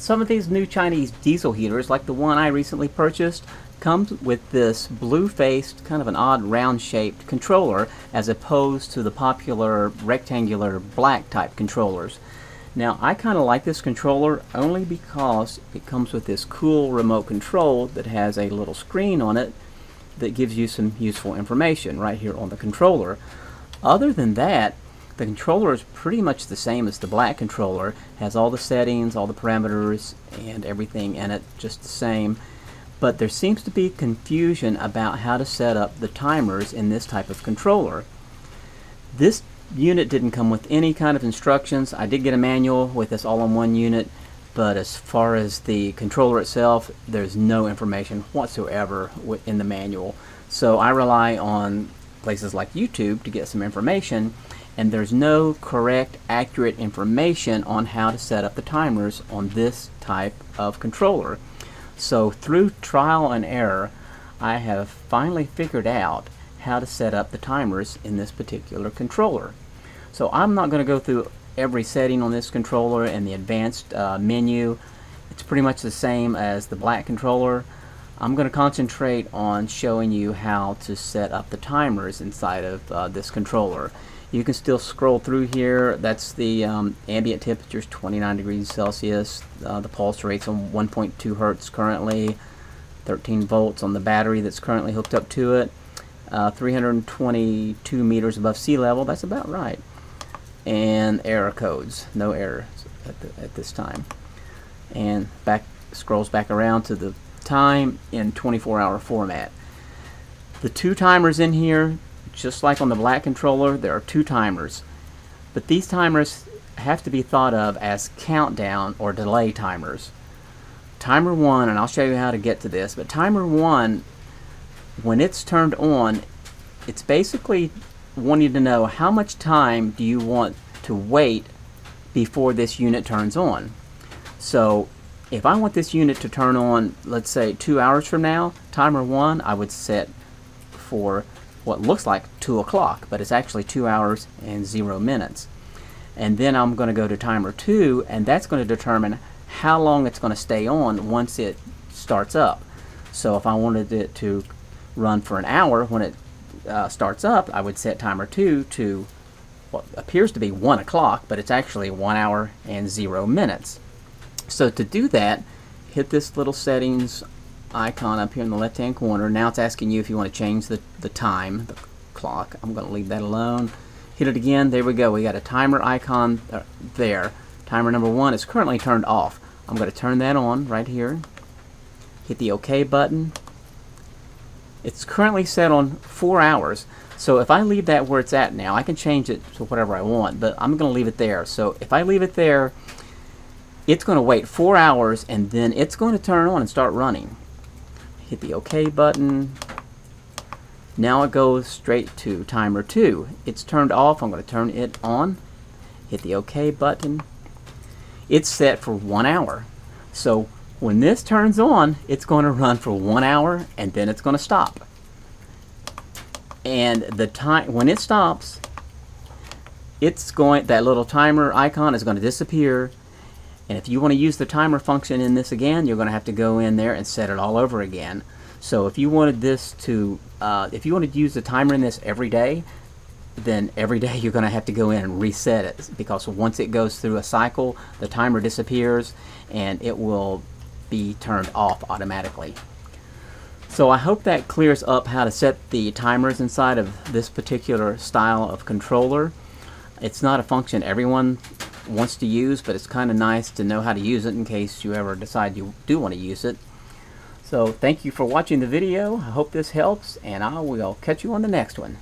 some of these new Chinese diesel heaters, like the one I recently purchased, comes with this blue-faced, kind of an odd round-shaped controller as opposed to the popular rectangular black type controllers. Now I kind of like this controller only because it comes with this cool remote control that has a little screen on it that gives you some useful information right here on the controller. Other than that, the controller is pretty much the same as the black controller, has all the settings, all the parameters, and everything in it just the same. But there seems to be confusion about how to set up the timers in this type of controller. This unit didn't come with any kind of instructions. I did get a manual with this all-in-one unit, but as far as the controller itself, there's no information whatsoever in the manual. So I rely on places like YouTube to get some information and there's no correct, accurate information on how to set up the timers on this type of controller. So through trial and error, I have finally figured out how to set up the timers in this particular controller. So I'm not going to go through every setting on this controller and the advanced uh, menu. It's pretty much the same as the black controller. I'm going to concentrate on showing you how to set up the timers inside of uh, this controller. You can still scroll through here. That's the um, ambient temperatures, 29 degrees Celsius. Uh, the pulse rate's on 1.2 hertz currently. 13 volts on the battery that's currently hooked up to it. Uh, 322 meters above sea level. That's about right. And error codes. No errors at, the, at this time. And back scrolls back around to the time in 24 hour format. The two timers in here just like on the black controller, there are two timers. But these timers have to be thought of as countdown or delay timers. Timer 1, and I'll show you how to get to this, but timer 1, when it's turned on, it's basically wanting to know how much time do you want to wait before this unit turns on. So if I want this unit to turn on, let's say two hours from now, timer 1 I would set for what looks like 2 o'clock, but it's actually 2 hours and 0 minutes. And then I'm going to go to timer 2, and that's going to determine how long it's going to stay on once it starts up. So if I wanted it to run for an hour when it uh, starts up, I would set timer 2 to what appears to be 1 o'clock, but it's actually 1 hour and 0 minutes. So to do that, hit this little settings icon up here in the left hand corner. Now it's asking you if you want to change the, the time, the clock. I'm going to leave that alone. Hit it again. There we go. We got a timer icon there. Timer number one is currently turned off. I'm going to turn that on right here. Hit the OK button. It's currently set on four hours. So if I leave that where it's at now, I can change it to whatever I want, but I'm going to leave it there. So if I leave it there, it's going to wait four hours and then it's going to turn on and start running hit the OK button. Now it goes straight to timer 2. It's turned off. I'm going to turn it on. Hit the OK button. It's set for one hour. So when this turns on, it's going to run for one hour and then it's going to stop. And the time when it stops, it's going that little timer icon is going to disappear and if you want to use the timer function in this again, you're going to have to go in there and set it all over again. So if you wanted this to, uh, if you wanted to use the timer in this every day, then every day you're going to have to go in and reset it because once it goes through a cycle, the timer disappears and it will be turned off automatically. So I hope that clears up how to set the timers inside of this particular style of controller. It's not a function everyone wants to use, but it's kind of nice to know how to use it in case you ever decide you do want to use it. So thank you for watching the video. I hope this helps, and I will catch you on the next one.